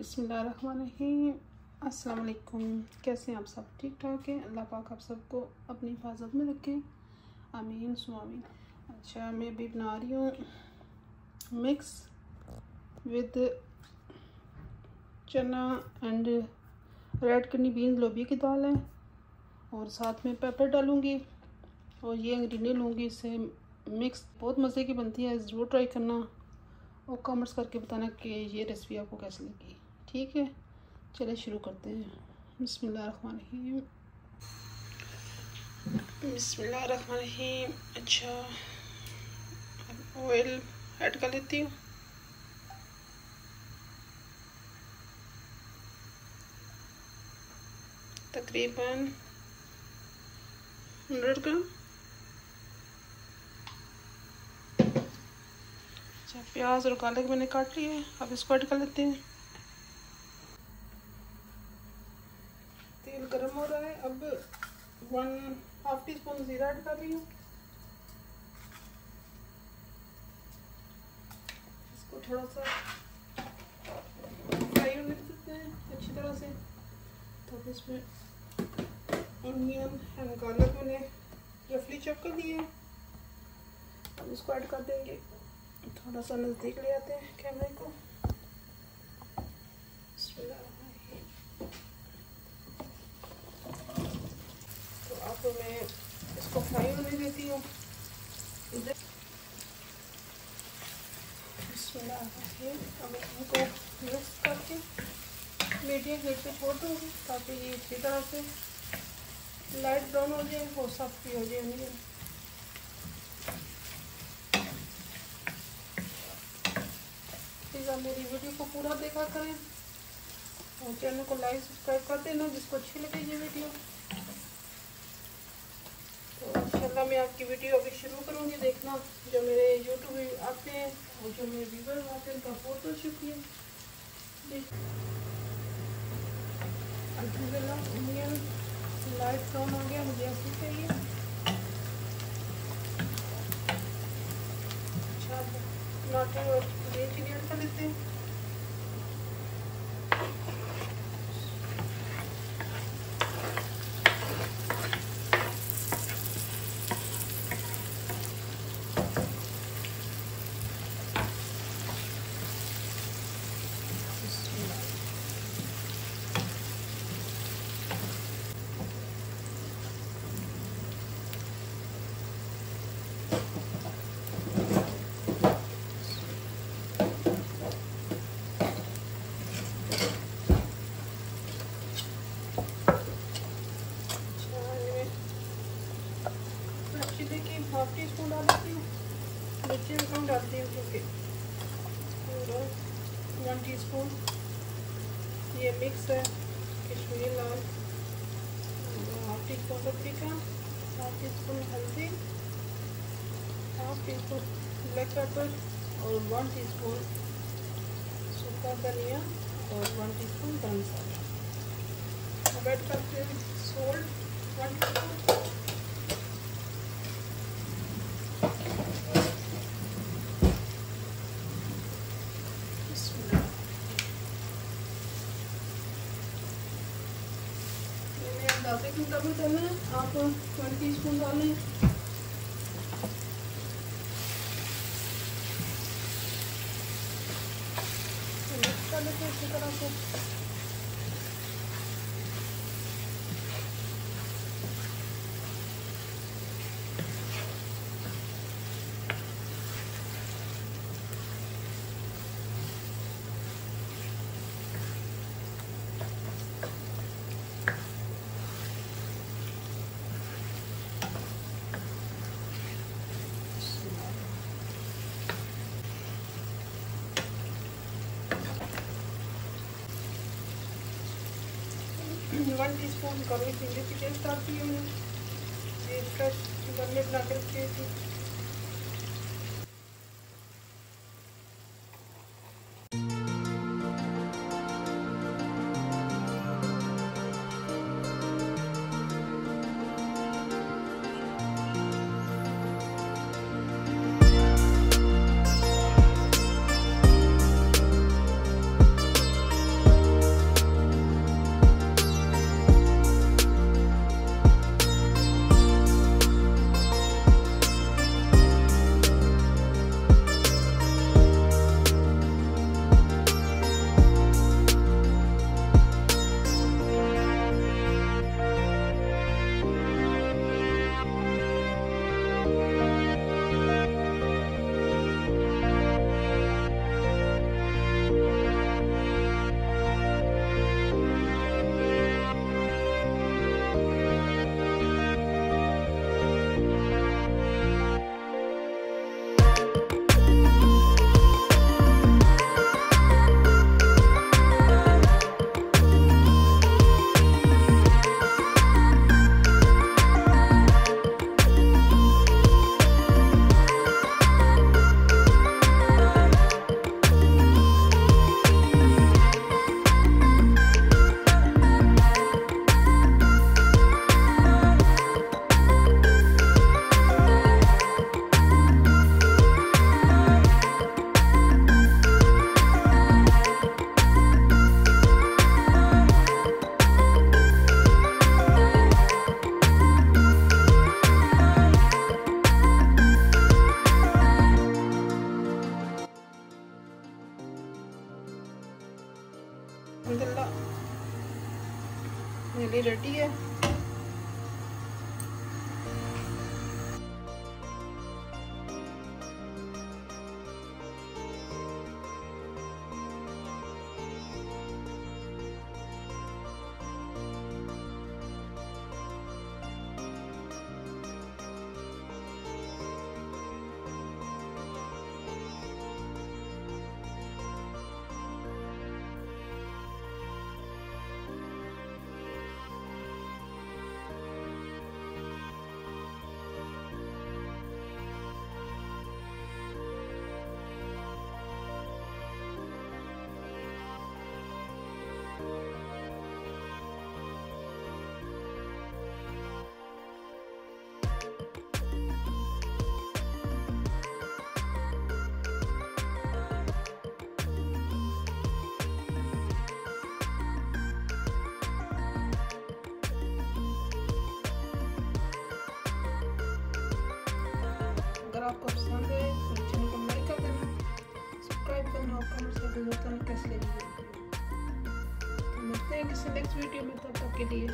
अस्सलाम वालेकुम कैसे हैं आप सब? ठीक ठाक हैं? अल्लाह पाक आप सबको अपनी हिफाजत में रखें। आमीन सुमीन अच्छा मैं भी बना रही हूँ mix with chana and red kidney bean लोबिया की दाल है। और साथ में पेपर डालूँगी और ये इंग्रेडिएंट लूँगी इससे मिक्स। बहुत मज़े की बनती है, ज़रूर ट्राई करना और कमेंट्स करके बताना कि ये रेसिपी आपको कैसी लगी। ठीक है, चलिए शुरू करते हैं। बिस्मिल्लाहिर्रहमानिर्रहीम। बिस्मिल्लाहिर्रहमानिर्रहीम। अच्छा ऑयल ऐड कर लेती हूँ। तकरीबन हंड्रेड ग्राम। अच्छा प्याज और गार्लिक मैंने काट लिए अब इसको ऐड कर लेते हैं। गर्म हो रहा है, अब वन हाफ़ टी स्पून ज़ीरा ऐड कर रही हूँ। इसको थोड़ा सा फ्राई होने देते हैं, अच्छी तरह से। तो इसमें अनियन एंड गार्लिक मैंने रफली चॉप कर दिए अब इसको ऐड कर देंगे। थोड़ा सा नज़दीक ले आते हैं कैमरे को तो मैं इसको फ्राई देती हूँ। इनको मिक्स करके मीडियम हीट पे छोड़ दूँगी ताकि ये अच्छी तरह से लाइट ब्राउन हो जाए, वो सब भी हो जाए। अनियन प्लीज़ आप मेरी वीडियो को पूरा देखा करें। और चैनल को लाइक सब्सक्राइब कर देना, जिसको अच्छी लगे ये वीडियो इंशाल्लाह मैं आपकी वीडियो अभी शुरू करूँगी, देखना जो मेरे यूट्यूब आते हैं और जो मेरे व्यूवर आते हैं, उनका बहुत शुक्रिया अल्हम्दुलिल्लाह लाइट ब्राउन हो गया, मुझे ऐसी चाहिए। अच्छा टमाटर और ग्रीन चिली कर देते हैं हाफ़ टी स्पून डाल देती हूँ मिर्ची भी कम डालती हूँ क्योंकि वन टी स्पून ये मिक्स है कश्मीरी लाल, half teaspoon paprika half teaspoon हल्दी, half teaspoon black pepper और वन टी स्पून सूखा धनिया और वन टी स्पून गरम मसाला अब करते हैं सोल्ट वन टी स्पून घंटा में डालना है? आप वन टी स्पून डालें हैं इसी तरह से वन टी स्पून कमी भिंडी की डालती हूँ ये इसका में बना के मेरी है। आपको पसंद है तो चैनल को लाइक कर देना, सब्सक्राइब करना और कमेंट्स करके बताना कैसे लगी तो मिलते हैं किसी नेक्स्ट वीडियो में, तब तक के लिए